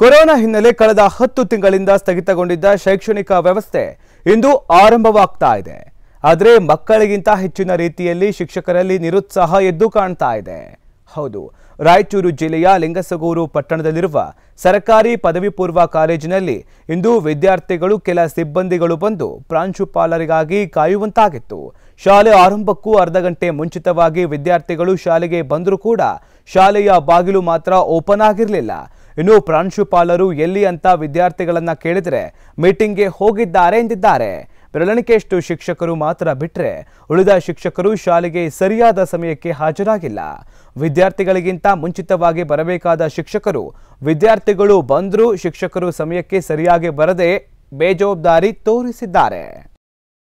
Corona ಹಿನ್ನೆಲೆ ಕಳೆದ ಹತ್ತು ತಿಂಗಳಿಂದ ಸ್ಥಗಿತಗೊಂಡಿದ್ದ ಶೈಕ್ಷಣಿಕ ವ್ಯವಸ್ಥೆ ಇಂದು ಆರಂಭವಾಗ್ತಾ ಇದೆ. ಆದರೆ ಮಕ್ಕಳಿಗಿಂತ ಹೆಚ್ಚಿನ ರೀತಿಯಲ್ಲಿ ಶಿಕ್ಷಕರಲ್ಲಿ ನಿರುತ್ಸಾಹ ಎದ್ದು ಕಾಣ್ತಾ ಇದೆ. ಹೌದು, ರಾಯಚೂರು ಜಿಲ್ಲೆಯ ಲಿಂಗಸಗೂರು ಪಟ್ಟಣದಲ್ಲಿರುವ ಸರ್ಕಾರಿ ಪದವಿ ಪೂರ್ವ ಕಾಲೇಜಿನಲ್ಲಿ ಇಂದು ವಿದ್ಯಾರ್ಥಿಗಳು ಕೆಲ ಸಿಬ್ಬಂದಿಗಳು ಬಂದು ಪ್ರಾಂಶುಪಾಲರಿಗಾಗಿ ಕಾಯುವಂತಾಗಿತ್ತು. ಶಾಲೆ ಆರಂಭಕ್ಕೂ ಅರ್ಧ ಗಂಟೆ ಮುಂಚಿತವಾಗಿ ವಿದ್ಯಾರ್ಥಿಗಳು ಶಾಲೆಗೆ ಬಂದರೂ ಕೂಡ ಶಾಲೆಯ ಬಾಗಿಲು ಮಾತ್ರ ಓಪನ್ ಆಗಿರಲಿಲ್ಲ. ಇನ್ನು ಪ್ರಾಂಶುಪಾಲರು ಎಲ್ಲಿ ಅಂತ ವಿದ್ಯಾರ್ಥಿಗಳನ್ನ ಕೇಳಿದರೆ ಮೀಟಿಂಗ್ಗೆ ಹೋಗಿದ್ದಾರೆ ಎಂದಿದ್ದಾರೆ. ಬೆರಳಿಕೆಯಷ್ಟು ಶಿಕ್ಷಕರು ಮಾತ್ರ ಬಿಟ್ರೆ ಉಳಿದ ಶಿಕ್ಷಕರು ಶಾಲೆಗೆ ಸರಿಯಾದ ಸಮಯಕ್ಕೆ ಹಾಜರಾಗಿಲ್ಲ. ವಿದ್ಯಾರ್ಥಿಗಳಿಗಿಂತ ಮುಂಚಿತವಾಗಿ ಬರಬೇಕಾದ ಶಿಕ್ಷಕರು, ವಿದ್ಯಾರ್ಥಿಗಳು ಬಂದರೂ ಶಿಕ್ಷಕರು ಸಮಯಕ್ಕೆ ಸರಿಯಾಗಿ ಬರದೆ ಬೇಜವಾಬ್ದಾರಿ ತೋರಿಸಿದ್ದಾರೆ.